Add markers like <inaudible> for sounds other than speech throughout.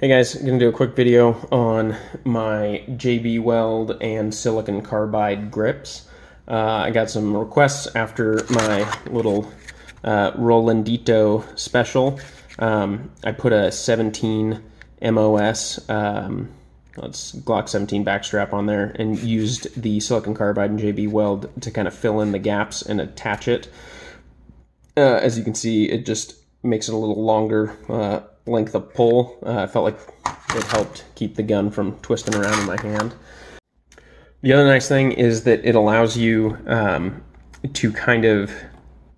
Hey guys, I'm going to do a quick video on my JB Weld and silicon carbide grips. Uh, I got some requests after my little uh, Rolandito special. Um, I put a 17 MOS, um, it's Glock 17 backstrap on there, and used the silicon carbide and JB Weld to kind of fill in the gaps and attach it. Uh, as you can see, it just makes it a little longer uh, length of pull. Uh, I felt like it helped keep the gun from twisting around in my hand. The other nice thing is that it allows you um, to kind of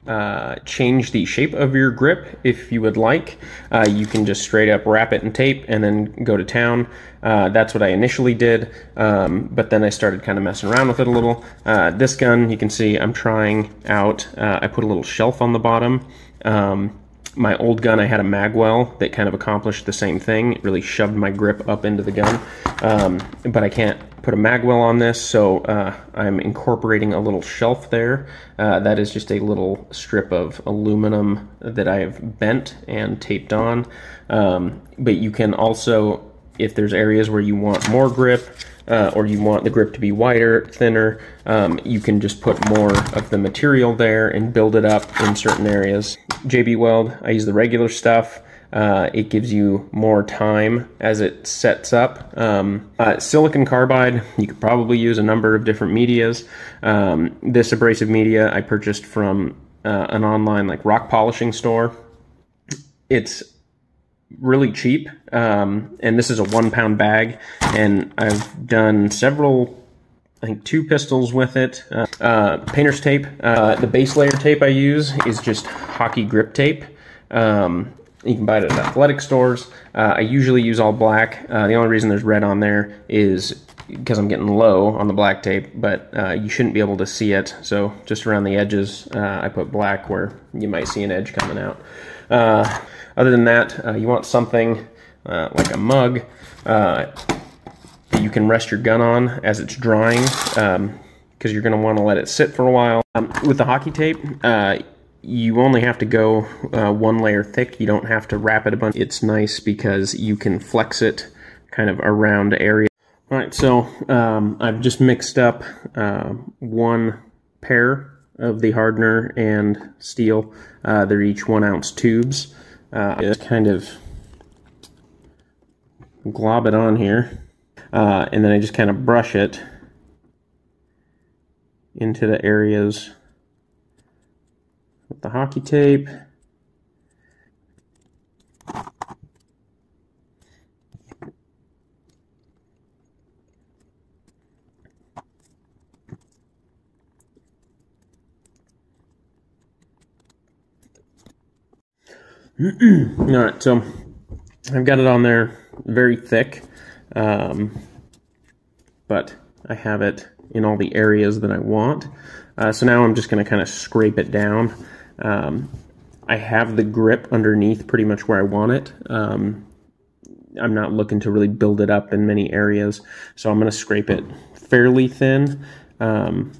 uh, change the shape of your grip if you would like. Uh, you can just straight up wrap it in tape and then go to town. Uh, that's what I initially did, um, but then I started kind of messing around with it a little. Uh, this gun, you can see I'm trying out, uh, I put a little shelf on the bottom. Um, my old gun, I had a magwell that kind of accomplished the same thing. It really shoved my grip up into the gun, um, but I can't put a magwell on this, so uh, I'm incorporating a little shelf there. Uh, that is just a little strip of aluminum that I have bent and taped on. Um, but you can also, if there's areas where you want more grip, uh, or you want the grip to be wider, thinner, um, you can just put more of the material there and build it up in certain areas. JB Weld, I use the regular stuff. Uh, it gives you more time as it sets up. Um, uh, silicon carbide, you could probably use a number of different medias. Um, this abrasive media I purchased from uh, an online like rock polishing store. It's really cheap, um, and this is a one pound bag, and I've done several I think two pistols with it. Uh, uh, painter's tape. Uh, the base layer tape I use is just hockey grip tape. Um, you can buy it at athletic stores. Uh, I usually use all black. Uh, the only reason there's red on there is because I'm getting low on the black tape, but uh, you shouldn't be able to see it. So just around the edges, I put black where you might see an edge coming out. Other than that, you want something like a mug that you can rest your gun on as it's drying because um, you're going to want to let it sit for a while. Um, with the hockey tape, uh, you only have to go uh, one layer thick. You don't have to wrap it a bunch. It's nice because you can flex it kind of around area. All right, so um, I've just mixed up uh, one pair of the hardener and steel. Uh, they're each one ounce tubes. Uh, just kind of glob it on here. Uh, and then I just kind of brush it into the areas with the hockey tape. <clears throat> All right, so I've got it on there very thick. Um, but I have it in all the areas that I want. Uh, so now I'm just going to kind of scrape it down. Um, I have the grip underneath pretty much where I want it. Um, I'm not looking to really build it up in many areas, so I'm going to scrape it fairly thin. Um,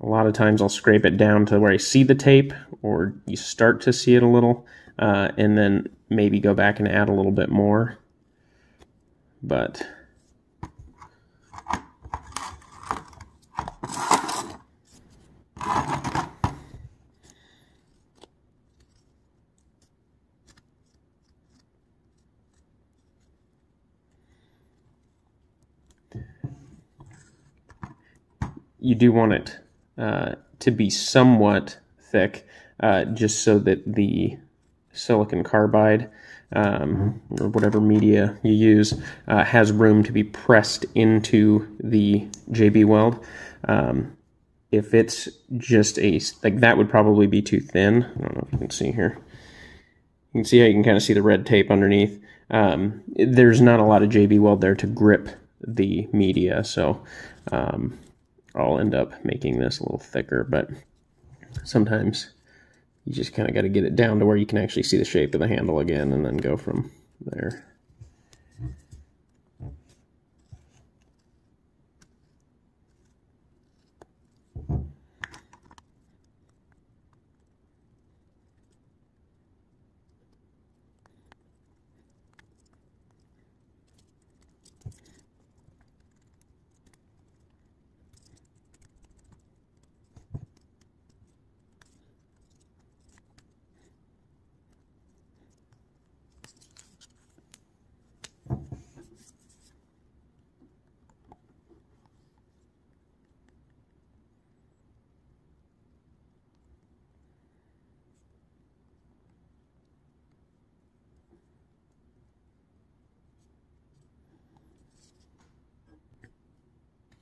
a lot of times I'll scrape it down to where I see the tape, or you start to see it a little, uh, and then maybe go back and add a little bit more. But you do want it to be somewhat thick, uh, just so that the silicon carbide um, or whatever media you use uh, has room to be pressed into the JB Weld. Um, if it's just a, like that would probably be too thin. I don't know if you can see here. You can see how you can kind of see the red tape underneath. Um, there's not a lot of JB Weld there to grip the media, so um, I'll end up making this a little thicker, but sometimes you just kind of got to get it down to where you can actually see the shape of the handle again and then go from there.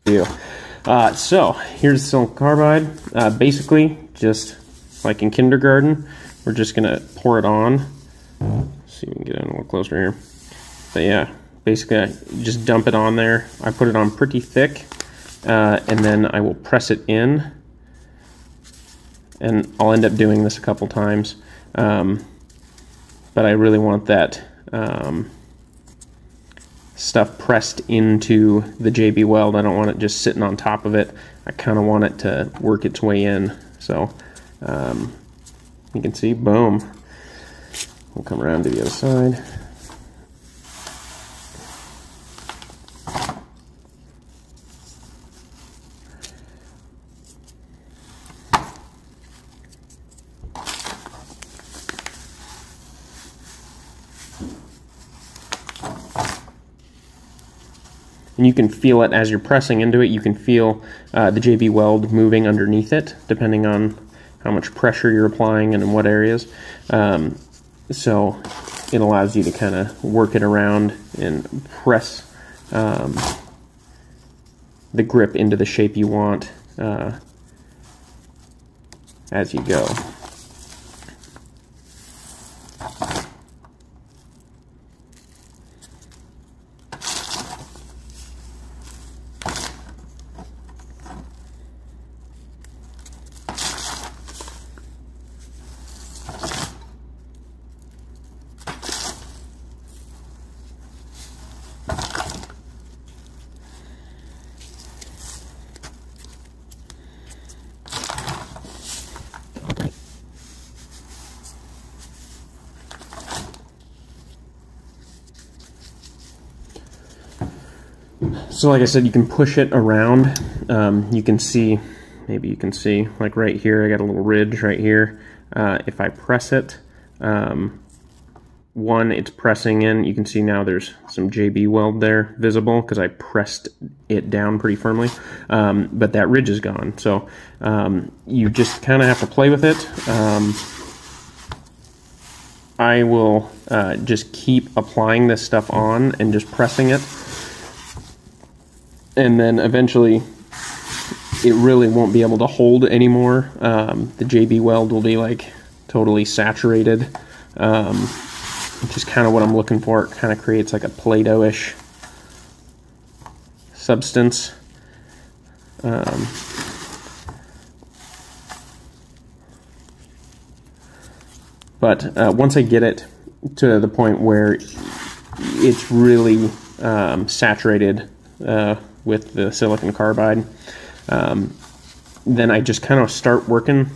You. Uh, so here's silicon carbide. Uh, basically, just like in kindergarten, we're just gonna pour it on. Let's see if we can get in a little closer here. But yeah, basically, I just dump it on there. I put it on pretty thick, uh, and then I will press it in. And I'll end up doing this a couple times, um, but I really want that. Um, stuff pressed into the JB Weld. I don't want it just sitting on top of it. I kind of want it to work its way in. So um, you can see, boom. We'll come around to the other side. And you can feel it as you're pressing into it. You can feel uh, the JB Weld moving underneath it, depending on how much pressure you're applying and in what areas. Um, so it allows you to kind of work it around and press um, the grip into the shape you want uh, as you go. So like I said, you can push it around. Um, you can see, maybe you can see, like right here, I got a little ridge right here. Uh, if I press it, um, one, it's pressing in. You can see now there's some JB weld there visible because I pressed it down pretty firmly. Um, but that ridge is gone. So um, you just kind of have to play with it. Um, I will uh, just keep applying this stuff on and just pressing it and then eventually it really won't be able to hold anymore. Um, the JB weld will be like totally saturated, um, which is kind of what I'm looking for. It kind of creates like a Play-Doh-ish substance. Um, but uh, once I get it to the point where it's really um, saturated uh, with the silicon carbide. Um, then I just kind of start working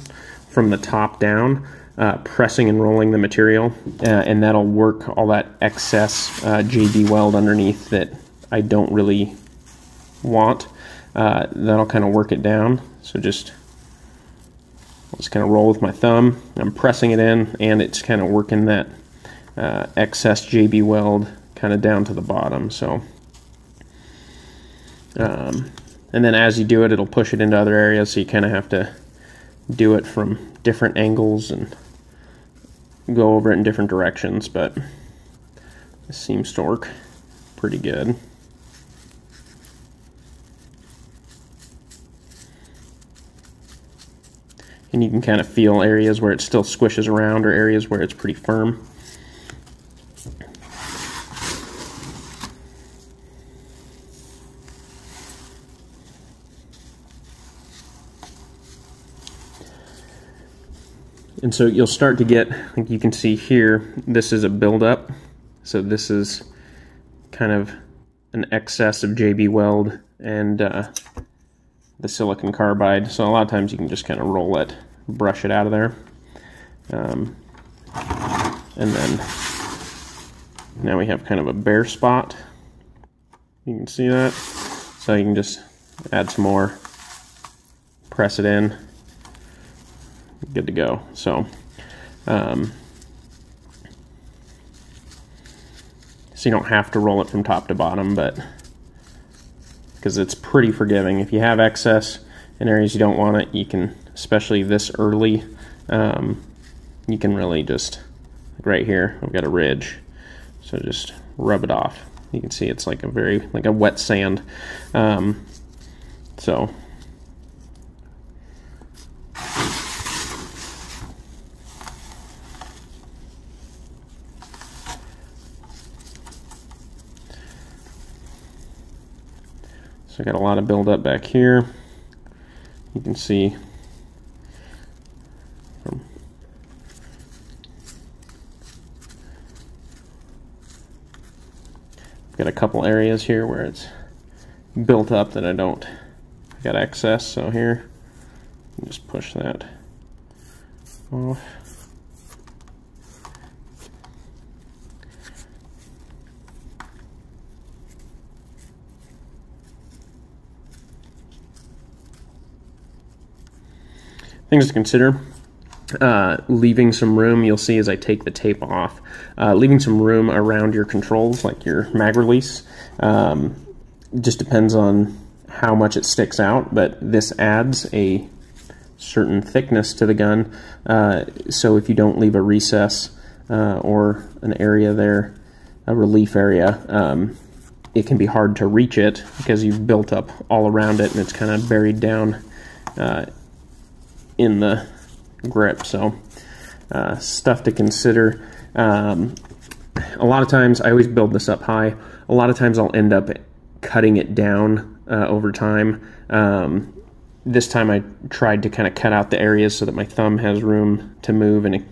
from the top down, uh, pressing and rolling the material, uh, and that'll work all that excess uh, JB weld underneath that I don't really want. Uh, that'll kind of work it down. So just just kind of roll with my thumb. I'm pressing it in, and it's kind of working that uh, excess JB weld kind of down to the bottom. So um, and then as you do it, it'll push it into other areas, so you kind of have to do it from different angles and go over it in different directions, but this seems to work pretty good. And you can kind of feel areas where it still squishes around or areas where it's pretty firm. And so you'll start to get, like you can see here, this is a buildup. So this is kind of an excess of JB Weld and uh, the silicon carbide. So a lot of times you can just kind of roll it, brush it out of there. Um, and then now we have kind of a bare spot. You can see that. So you can just add some more, press it in, good to go. So, um, so you don't have to roll it from top to bottom, but because it's pretty forgiving. If you have excess in areas you don't want it, you can, especially this early, um, you can really just, like right here, I've got a ridge, so just rub it off. You can see it's like a very, like a wet sand. Um, So So I got a lot of buildup back here. You can see I've got a couple areas here where it's built up that I don't got excess so here just push that off Things to consider. Uh, leaving some room, you'll see as I take the tape off, uh, leaving some room around your controls, like your mag release. Um, just depends on how much it sticks out, but this adds a certain thickness to the gun. Uh, so if you don't leave a recess uh, or an area there, a relief area, um, it can be hard to reach it because you've built up all around it and it's kind of buried down uh, in the grip. So uh, stuff to consider. Um, a lot of times, I always build this up high. A lot of times, I'll end up cutting it down uh, over time. Um, this time, I tried to kind of cut out the areas so that my thumb has room to move and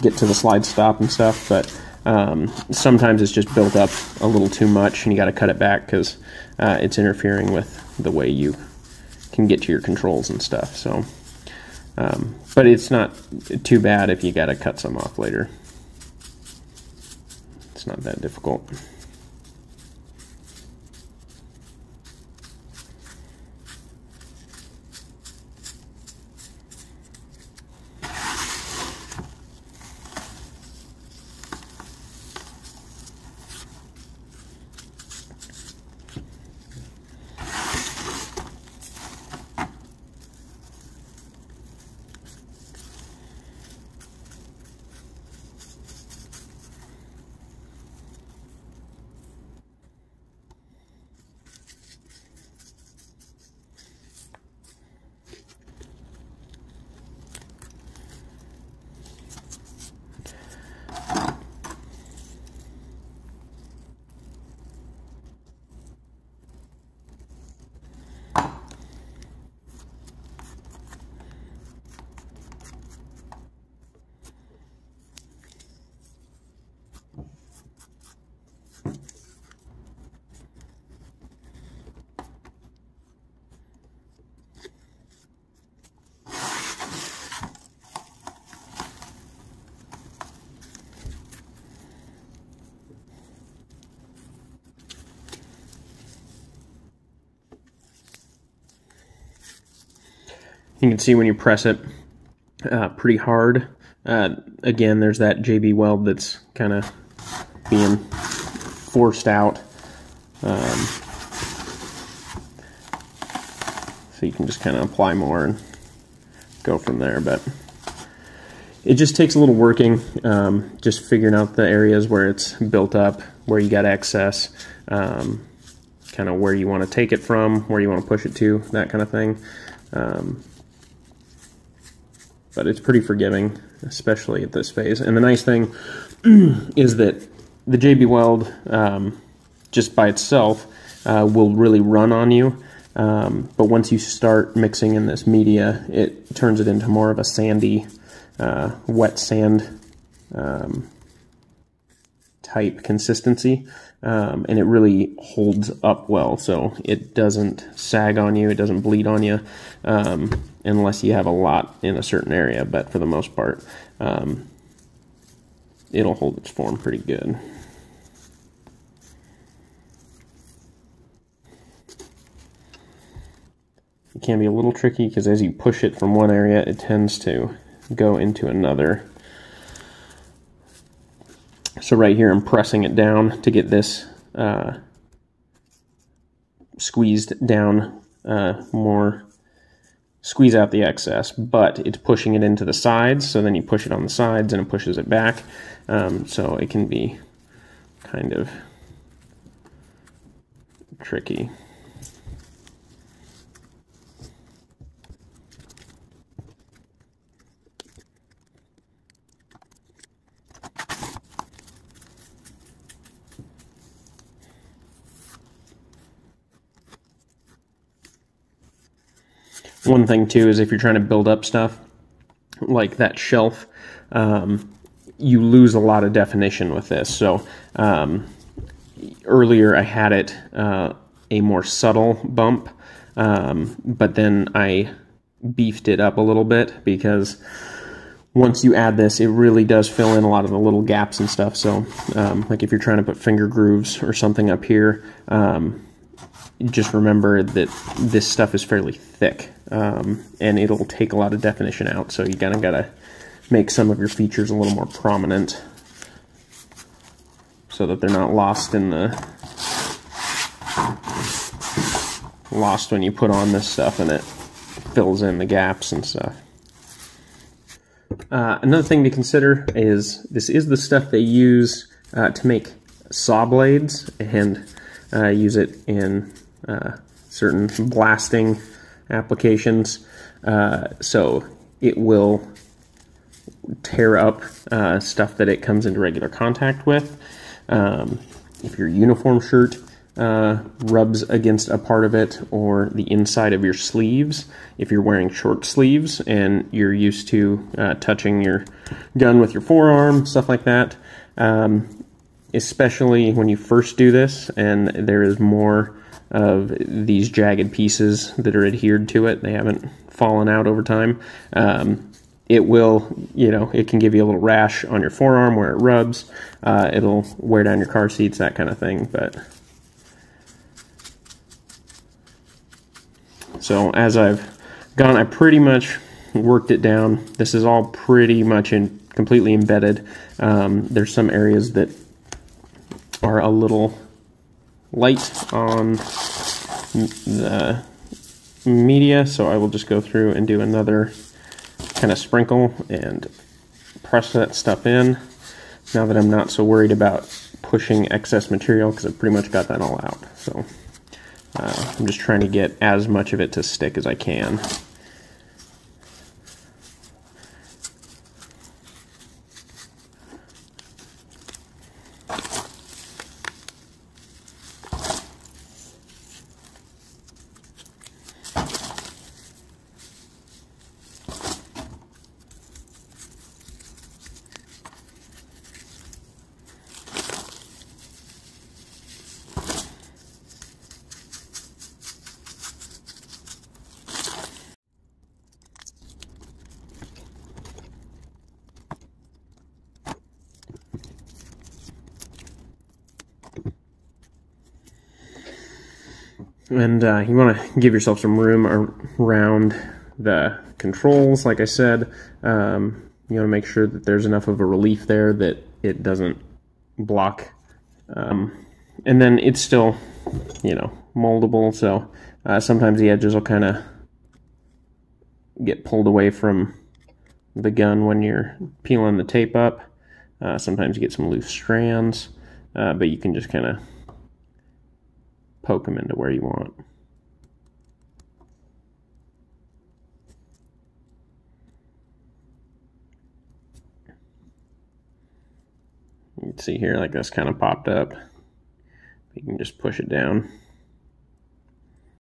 get to the slide stop and stuff. But um, sometimes it's just built up a little too much, and you got to cut it back because uh, it's interfering with the way you can get to your controls and stuff. So. Um, but it's not too bad if you got to cut some off later. It's not that difficult. You can see when you press it uh, pretty hard. Uh, again, there's that JB weld that's kind of being forced out. Um, so you can just kind of apply more and go from there. But it just takes a little working, um, just figuring out the areas where it's built up, where you got excess, um, kind of where you want to take it from, where you want to push it to, that kind of thing. Um, but it's pretty forgiving, especially at this phase. And the nice thing <clears throat> is that the JB Weld, um, just by itself, uh, will really run on you. Um, but once you start mixing in this media, it turns it into more of a sandy, uh, wet sand um, type consistency. Um, and it really holds up well. So it doesn't sag on you, it doesn't bleed on you. Um, unless you have a lot in a certain area, but for the most part, um, it'll hold its form pretty good. It can be a little tricky because as you push it from one area, it tends to go into another. So right here, I'm pressing it down to get this uh, squeezed down uh, more squeeze out the excess, but it's pushing it into the sides. So then you push it on the sides and it pushes it back. Um, so it can be kind of tricky. One thing too is if you're trying to build up stuff like that shelf, um, you lose a lot of definition with this. So um, earlier I had it uh, a more subtle bump, um, but then I beefed it up a little bit because once you add this, it really does fill in a lot of the little gaps and stuff. So, um, like if you're trying to put finger grooves or something up here, um, just remember that this stuff is fairly thick um, and it'll take a lot of definition out. So you kind of got to make some of your features a little more prominent so that they're not lost in the lost when you put on this stuff and it fills in the gaps and stuff. Uh, another thing to consider is this is the stuff they use uh, to make saw blades and uh, use it in uh, certain blasting applications. Uh, so it will tear up uh, stuff that it comes into regular contact with. Um, if your uniform shirt uh, rubs against a part of it or the inside of your sleeves, if you're wearing short sleeves and you're used to uh, touching your gun with your forearm, stuff like that, um, especially when you first do this and there is more of these jagged pieces that are adhered to it, they haven't fallen out over time. Um, it will, you know, it can give you a little rash on your forearm where it rubs. Uh, it'll wear down your car seats, that kind of thing. But so as I've gone, I pretty much worked it down. This is all pretty much in completely embedded. Um, there's some areas that are a little light on the media, so I will just go through and do another kind of sprinkle and press that stuff in now that I'm not so worried about pushing excess material because I've pretty much got that all out. So uh, I'm just trying to get as much of it to stick as I can. And uh, you want to give yourself some room around the controls like I said. Um, you want to make sure that there's enough of a relief there that it doesn't block um, and then it's still you know moldable so uh, sometimes the edges will kind of get pulled away from the gun when you're peeling the tape up. Uh, sometimes you get some loose strands uh, but you can just kind of poke them into where you want. You can see here like this kind of popped up. You can just push it down.